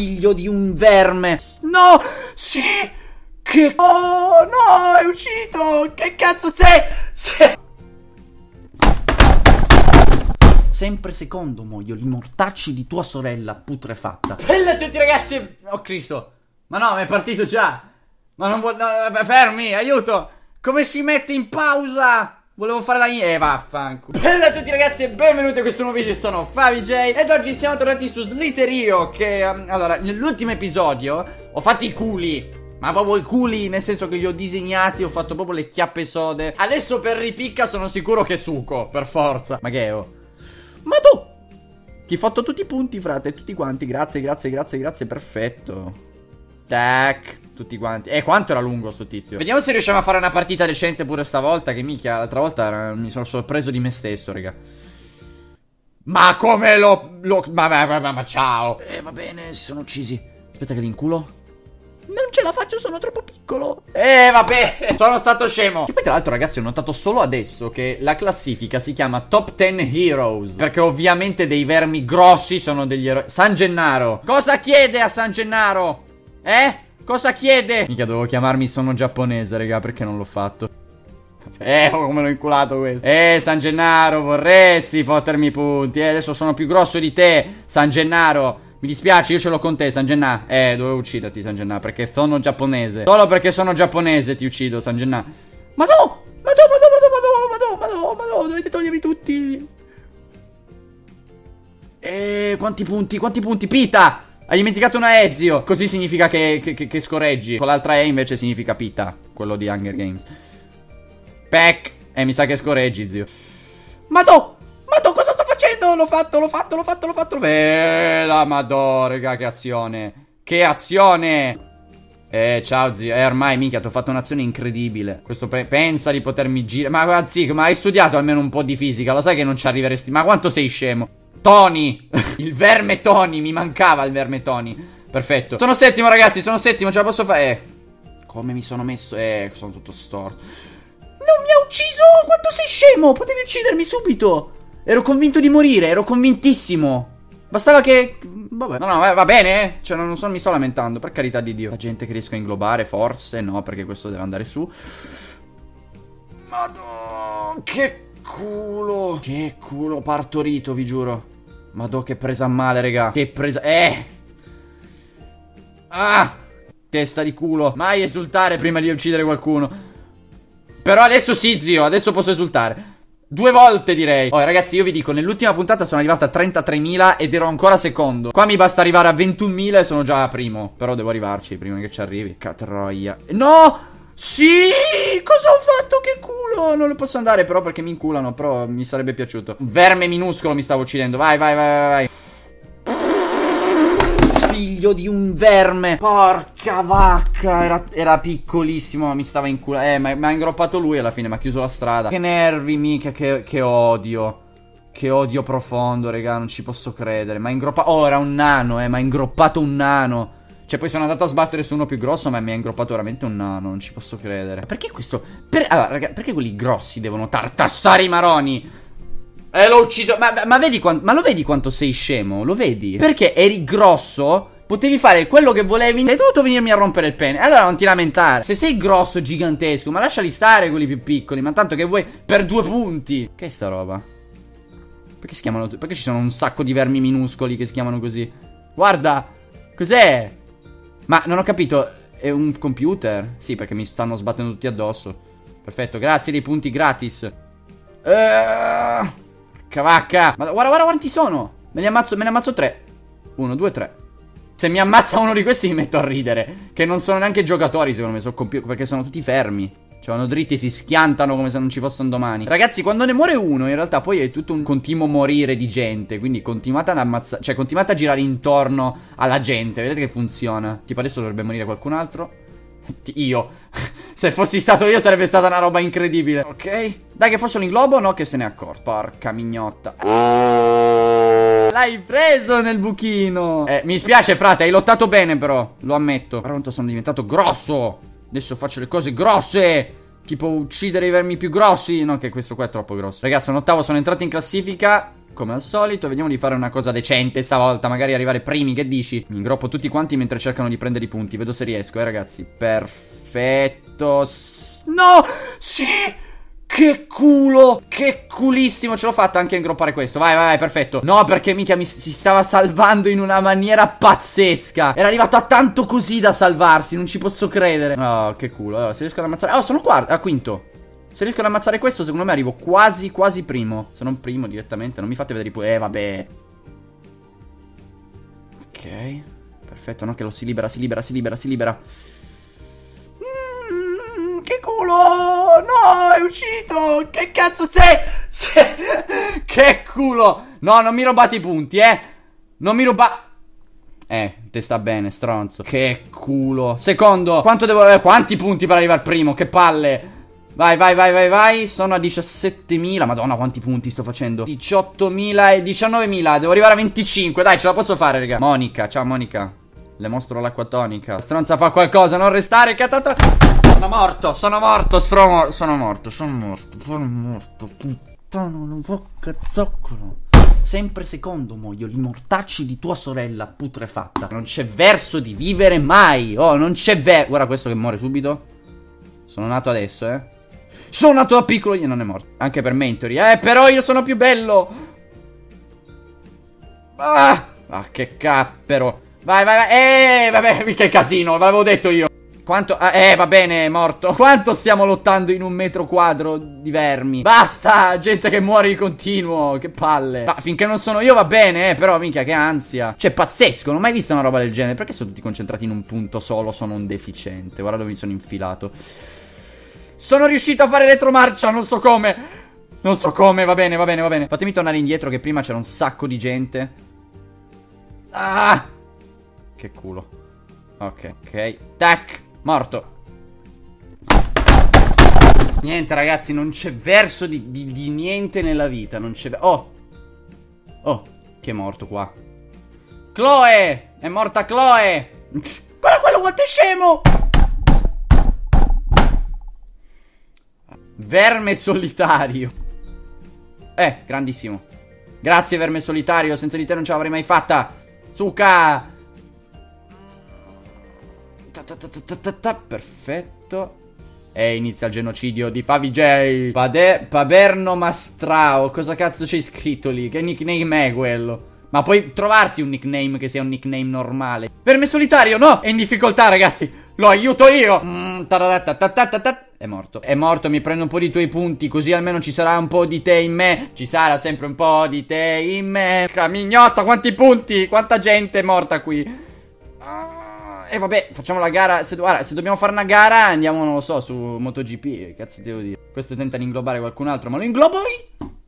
Figlio di un verme. No! Sì! Che... Oh no! È uscito! Che cazzo sei? sei... Sempre secondo muoio i mortacci di tua sorella putrefatta. Bella a tutti ragazzi! Oh Cristo! Ma no, è partito già! Ma non vuol... No, fermi, aiuto! Come si mette in pausa? Volevo fare la mia. Eh, vaffanculo. Bella a tutti ragazzi e benvenuti a questo nuovo video. Sono FaviJ ed oggi siamo tornati su Slitterio. Che um, allora, nell'ultimo episodio ho fatto i culi. Ma proprio i culi, nel senso che li ho disegnati, ho fatto proprio le chiappe sode. Adesso per ripicca sono sicuro che suco, per forza. Ma che ho? Ma tu! Ti ho fatto tutti i punti, frate, tutti quanti. Grazie, grazie, grazie, grazie, perfetto. Tac tutti quanti. Eh, quanto era lungo sto tizio. Vediamo se riusciamo a fare una partita decente pure stavolta. Che mica, l'altra volta mi sono sorpreso di me stesso, raga. Ma come lo... lo ma, ma, ma, ma, ciao. Eh, va bene, si sono uccisi. Aspetta che li inculo. Non ce la faccio, sono troppo piccolo. Eh, vabbè, sono stato scemo. E poi, tra l'altro, ragazzi, ho notato solo adesso che la classifica si chiama Top 10 Heroes. Perché ovviamente dei vermi grossi sono degli eroi. San Gennaro. Cosa chiede a San Gennaro? Eh? Cosa chiede? Mica dovevo chiamarmi sono giapponese, raga, perché non l'ho fatto? Eh, come l'ho inculato questo. Eh, San Gennaro, vorresti fottermi i punti. Eh, adesso sono più grosso di te, San Gennaro. Mi dispiace, io ce l'ho con te, San Gennaro. Eh, dovevo ucciderti, San Gennaro, perché sono giapponese. Solo perché sono giapponese ti uccido, San Gennaro. Ma no! Ma no, ma no, ma no, ma no, ma no, ma no, dovete togliermi tutti. Eh, quanti punti, quanti punti? Pita! Hai dimenticato una E, zio. Così significa che, che, che scorreggi. Con l'altra E invece significa pita. Quello di Hunger Games. Peck. Eh, mi sa che scorreggi, zio. Madò! Madò, cosa sto facendo? L'ho fatto, l'ho fatto, l'ho fatto, l'ho fatto. Vela, madò, raga, che azione. Che azione! Eh, ciao zio. Eh, ormai, minchia, ti ho fatto un'azione incredibile. Questo pensa di potermi girare. Ma, zio, ma hai studiato almeno un po' di fisica. Lo sai che non ci arriveresti. Ma quanto sei scemo? Tony! il verme Tony, mi mancava il verme Tony. Perfetto. Sono settimo, ragazzi, sono settimo, ce la posso fare. Eh. Come mi sono messo? Eh, sono tutto storto. Non mi ha ucciso! Quanto sei scemo! Potevi uccidermi subito! Ero convinto di morire, ero convintissimo. Bastava che... Vabbè. No, no, va bene, eh. Cioè, non, so, mi sto lamentando, per carità di Dio. La gente che riesco a inglobare, forse, no, perché questo deve andare su. Madonna, che culo. Che culo partorito, vi giuro. Madò che presa male, raga. Che presa... Eh! Ah! Testa di culo. Mai esultare prima di uccidere qualcuno. Però adesso sì, zio. Adesso posso esultare. Due volte direi Oh ragazzi io vi dico Nell'ultima puntata sono arrivato a 33.000 Ed ero ancora secondo Qua mi basta arrivare a 21.000 e sono già primo Però devo arrivarci prima che ci arrivi Catroia No Sì Cosa ho fatto? Che culo Non lo posso andare però perché mi inculano Però mi sarebbe piaciuto Verme minuscolo mi stavo uccidendo Vai vai vai vai, vai figlio di un verme. Porca vacca, era, era piccolissimo, ma mi stava in culo. Eh, ma mi ha ingroppato lui alla fine, mi ha chiuso la strada. Che nervi, mica, che, che odio. Che odio profondo, raga, non ci posso credere. Ma ingroppato... Oh, era un nano, eh, ma ha ingroppato un nano. Cioè, poi sono andato a sbattere su uno più grosso, ma mi ha ingroppato veramente un nano, non ci posso credere. Perché questo... Per... Allora, raga, perché quelli grossi devono tartassare i maroni? Eh, l'ho ucciso. Ma, ma, vedi quanto, ma lo vedi quanto sei scemo? Lo vedi? Perché eri grosso Potevi fare quello che volevi. Hai dovuto venirmi a rompere il pene. Allora non ti lamentare. Se sei grosso, gigantesco, ma lasciali stare quelli più piccoli. Ma tanto che vuoi per due punti. Che è sta roba? Perché si chiamano. Perché ci sono un sacco di vermi minuscoli che si chiamano così? Guarda! Cos'è? Ma non ho capito. È un computer? Sì, perché mi stanno sbattendo tutti addosso. Perfetto, grazie dei punti gratis. Eeeh. Cavacca. Ma guarda, guarda quanti sono. Me ne ammazzo, me ne ammazzo tre. Uno, due, tre. Se mi ammazza uno di questi mi metto a ridere. Che non sono neanche giocatori, secondo me, sono perché sono tutti fermi. Cioè, vanno dritti, si schiantano come se non ci fossero domani. Ragazzi, quando ne muore uno, in realtà poi è tutto un continuo morire di gente. Quindi continuate ad ammazzare. Cioè, continuate a girare intorno alla gente. Vedete che funziona. Tipo, adesso dovrebbe morire qualcun altro. Io. Se fossi stato io sarebbe stata una roba incredibile. Ok. Dai che fosse un inglobo, no che se ne è accorto. Porca mignotta. L'hai preso nel buchino. Eh, mi spiace, frate, hai lottato bene però. Lo ammetto. Pronto, sono diventato grosso. Adesso faccio le cose grosse. Tipo uccidere i vermi più grossi. No, che questo qua è troppo grosso. Ragazzi, sono ottavo, sono entrato in classifica. come al solito. Vediamo di fare una cosa decente stavolta. Magari arrivare primi. Che dici? Mi ingroppo tutti quanti mentre cercano di prendere i punti. Vedo se riesco, eh, ragazzi. Perfetto. No! Sì! Che culo! Che culissimo! Ce l'ho fatta anche a ingroppare questo. Vai, vai, vai, perfetto. No, perché mica mi si stava salvando in una maniera pazzesca. Era arrivato a tanto così da salvarsi. Non ci posso credere. Oh, che culo. Allora, se riesco ad ammazzare. Oh, sono quarto. A quinto. Se riesco ad ammazzare questo, secondo me arrivo quasi, quasi primo. Se non primo direttamente, non mi fate vedere i punti. Eh, vabbè. Ok. Perfetto, no? Che lo si libera, si libera, si libera, si libera. No, è uscito! Che cazzo sei? sei? che culo! No, non mi rubate i punti, eh! Non mi rubate... Eh, te sta bene, stronzo. Che culo. Secondo, quanto devo avere? Quanti punti per arrivare al primo? Che palle. Vai, vai, vai, vai, vai. Sono a 17.000. Madonna, quanti punti sto facendo? 18.000 e 19.000. Devo arrivare a 25. Dai, ce la posso fare, raga. Monica, ciao, Monica. Le mostro l'acqua tonica. La stronza fa qualcosa, non restare, catato. Sono morto, sono morto, stro... Sono morto, sono morto, sono morto. Puttana, non può cazzoccolo. Sempre secondo muoio gli mortacci di tua sorella putrefatta. Non c'è verso di vivere mai. Oh, non c'è verso. Guarda questo che muore subito. Sono nato adesso, eh. Sono nato da piccolo e non è morto. Anche per mentori. Eh, però io sono più bello. Ah, ah che cappero. Vai, vai, vai. Eh, vabbè, mica il casino, l'avevo detto io. Quanto... Ah, eh, va bene, è morto. Quanto stiamo lottando in un metro quadro di vermi? Basta, gente che muore di continuo. Che palle. Ma finché non sono io va bene, eh, però minchia, che ansia. Cioè, pazzesco, non ho mai visto una roba del genere. Perché sono tutti concentrati in un punto solo? Sono un deficiente. Guarda dove mi sono infilato. Sono riuscito a fare retromarcia, non so come. Non so come, va bene, va bene, va bene. Fatemi tornare indietro che prima c'era un sacco di gente. Ah! Che culo. Ok, ok. Tac, morto. Niente ragazzi, non c'è verso di, di, di, niente nella vita, non c'è... Oh! Oh, che è morto qua. Chloe! È morta Chloe! Guarda quello, quanto è scemo! Verme solitario. Eh, grandissimo. Grazie, verme solitario. Senza di te non ce l'avrei mai fatta. Suka. Perfetto. E inizia il genocidio di Favij. Pade Paberno Mastrao. Cosa cazzo c'è scritto lì? Che nickname è quello? Ma puoi trovarti un nickname che sia un nickname normale. Verme solitario, no! È in difficoltà, ragazzi. Lo aiuto io. Mm, è morto. È morto, mi prendo un po' di tuoi punti, così almeno ci sarà un po' di te in me. Ci sarà sempre un po' di te in me. Camignotta, quanti punti? Quanta gente è morta qui? E eh, vabbè, facciamo la gara. Se, guarda, se dobbiamo fare una gara, andiamo, non lo so, su MotoGP. Cazzo devo dire? Questo tenta di inglobare qualcun altro, ma lo inglobo io.